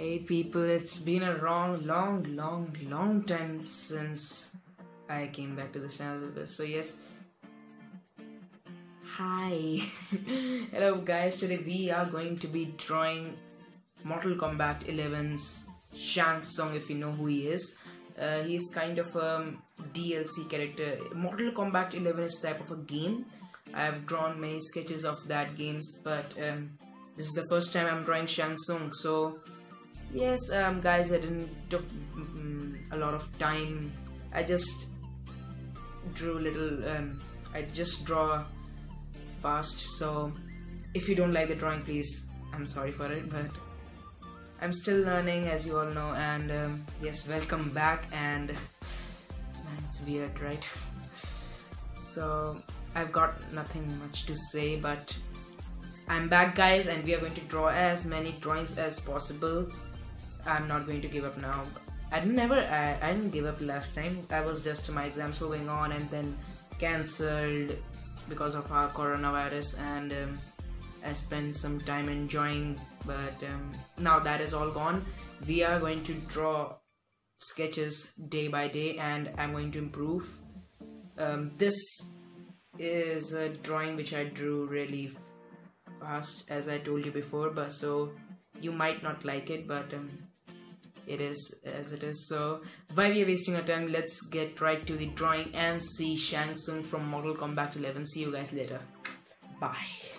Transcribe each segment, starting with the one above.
Hey people, it's been a long, long, long, long time since I came back to the channel. So yes, hi, hello guys. Today we are going to be drawing Mortal Kombat 11's Shang Tsung. If you know who he is, uh, he's kind of a DLC character. Mortal Kombat 11 is type of a game. I've drawn many sketches of that games, but um, this is the first time I'm drawing Shang Tsung. So yes um, guys i didn't took mm, a lot of time. I just drew a little um, i just draw fast. So if you don't like the drawing please i'm sorry for it but i'm still learning as you all know and um, yes welcome back. And man it's weird right? So i've got nothing much to say but i'm back guys and we are going to draw as many drawings as possible I'm not going to give up now. I never, I, I didn't give up last time. I was just my exams were going on and then cancelled because of our coronavirus and um, I spent some time enjoying. But um, now that is all gone. We are going to draw sketches day by day and I'm going to improve. Um, this is a drawing which I drew really fast as I told you before but so you might not like it but um, it is as it is. So why we are wasting our time let's get right to the drawing and see Shang Tsung from Mortal Kombat 11 see you guys later. Bye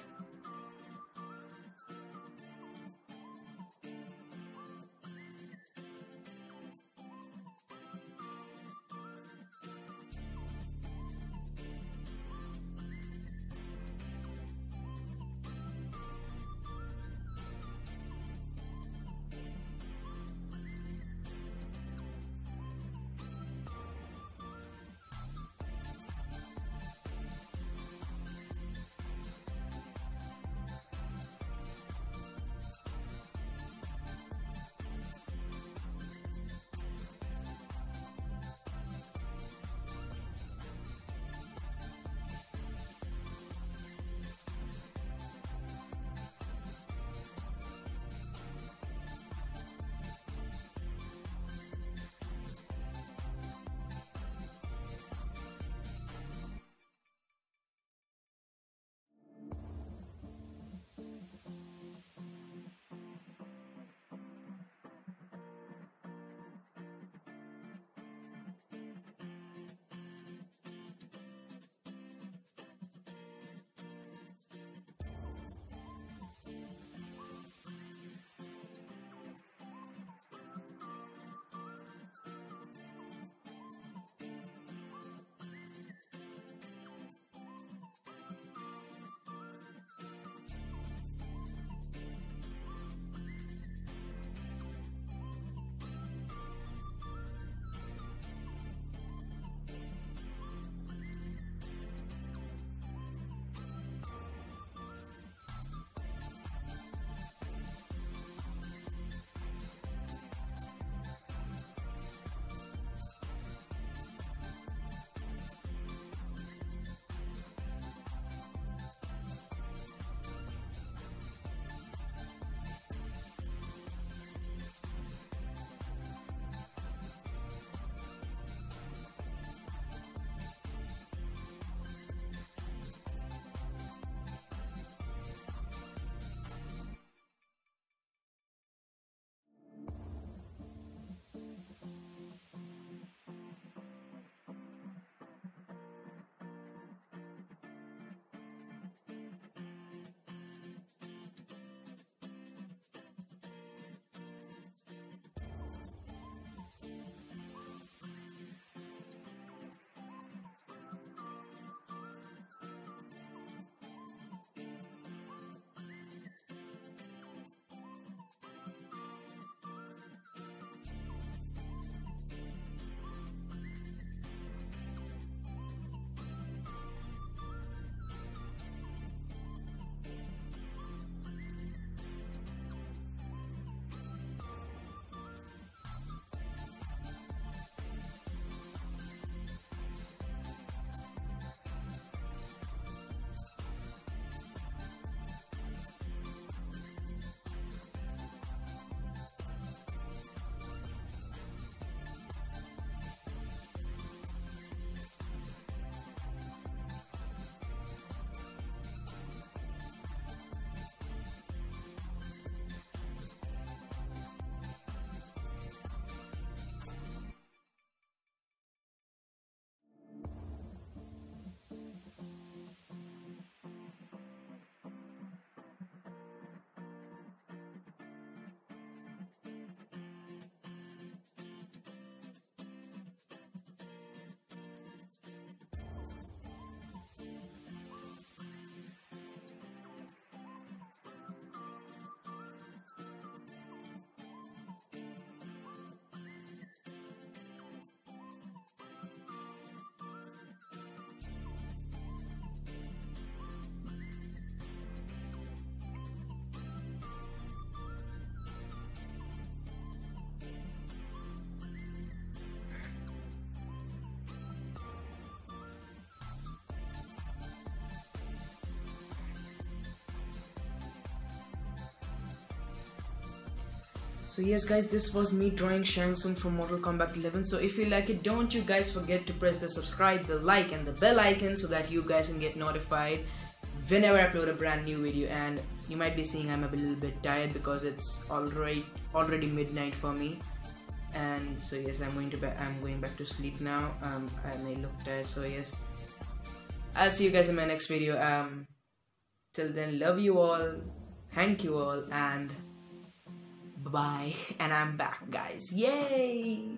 so yes guys this was me drawing Shang Tsung from Mortal Kombat 11 so if you like it don't you guys forget to press the subscribe the like and the bell icon so that you guys can get notified whenever I upload a brand new video. And you might be seeing I'm a little bit tired because it's already already midnight for me. And so yes I'm going to I'm going back to sleep now. Um I may look tired. So yes I'll see you guys in my next video. Um till then love you all. Thank you all. And bye and I'm back guys. Yay